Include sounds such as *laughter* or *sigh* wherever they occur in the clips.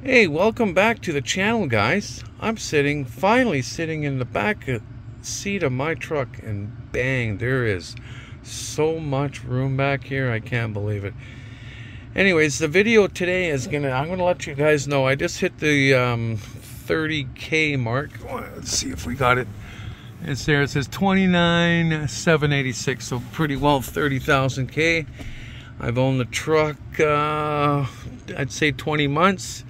Hey, welcome back to the channel, guys. I'm sitting, finally sitting in the back seat of my truck, and bang, there is so much room back here. I can't believe it. Anyways, the video today is gonna, I'm gonna let you guys know, I just hit the um, 30K mark. Let's see if we got it. It's there, it says 29,786, so pretty well 30,000 K. I've owned the truck, uh, I'd say 20 months.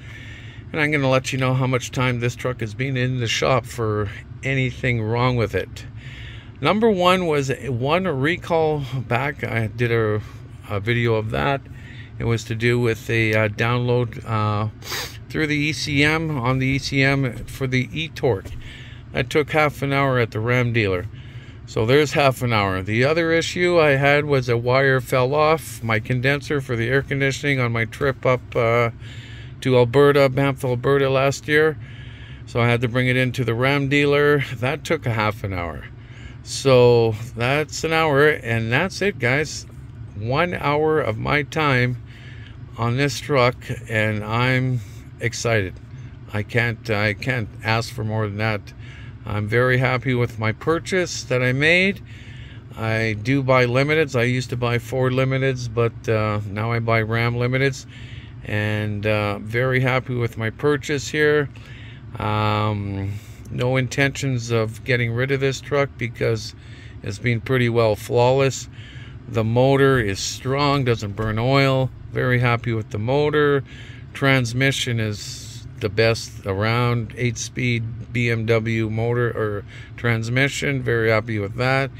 And I'm going to let you know how much time this truck has been in the shop for anything wrong with it. Number one was one recall back. I did a, a video of that. It was to do with a uh, download uh, through the ECM on the ECM for the e-torque. That took half an hour at the Ram dealer. So there's half an hour. The other issue I had was a wire fell off my condenser for the air conditioning on my trip up uh, to Alberta, Banff, Alberta last year. So I had to bring it into the Ram dealer. That took a half an hour. So that's an hour, and that's it, guys. One hour of my time on this truck, and I'm excited. I can't I can't ask for more than that. I'm very happy with my purchase that I made. I do buy limiteds. I used to buy Ford limiteds, but uh, now I buy Ram limiteds. And uh, very happy with my purchase here. Um, no intentions of getting rid of this truck because it's been pretty well flawless. The motor is strong, doesn't burn oil. Very happy with the motor. Transmission is the best around 8 speed BMW motor or transmission. Very happy with that.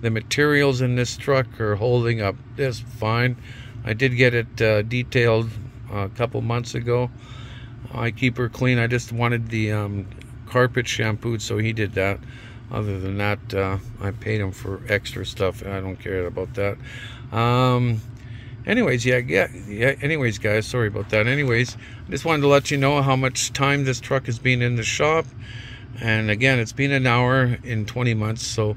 The materials in this truck are holding up just fine. I did get it uh, detailed a couple months ago. I keep her clean. I just wanted the um, carpet shampooed so he did that. Other than that uh, I paid him for extra stuff and I don't care about that. Um, anyways yeah yeah yeah anyways guys sorry about that. Anyways I just wanted to let you know how much time this truck has been in the shop. And again it's been an hour in 20 months so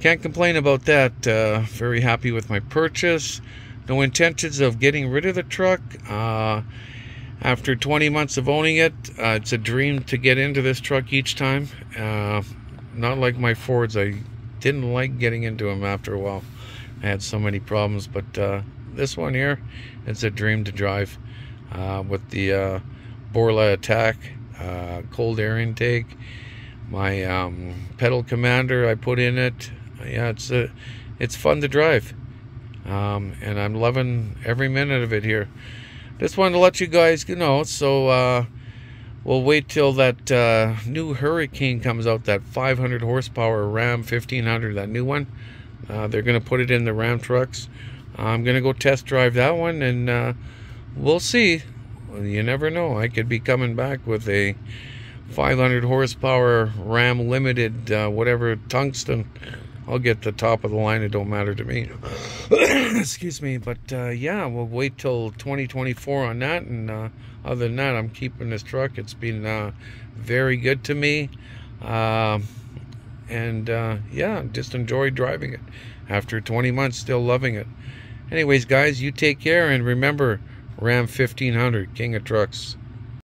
can't complain about that. Uh, very happy with my purchase. No intentions of getting rid of the truck. Uh, after 20 months of owning it uh, it's a dream to get into this truck each time. Uh, not like my Fords. I didn't like getting into them after a while. I had so many problems but uh, this one here, it's a dream to drive uh, with the uh, Borla ATAK uh, cold air intake. My um, pedal commander I put in it. Yeah, it's a, it's fun to drive, um, and I'm loving every minute of it here. Just wanted to let you guys know. So uh, we'll wait till that uh, new Hurricane comes out. That 500 horsepower Ram 1500, that new one. Uh, they're going to put it in the Ram trucks. I'm going to go test drive that one and uh, we'll see. You never know. I could be coming back with a 500 horsepower Ram Limited, uh, whatever, tungsten. I'll get the top of the line. It don't matter to me. *coughs* Excuse me. But uh, yeah, we'll wait till 2024 on that. And uh, other than that, I'm keeping this truck. It's been uh, very good to me. Um, and uh, yeah, just enjoy driving it. After 20 months, still loving it. Anyways, guys, you take care and remember Ram 1500, King of Trucks.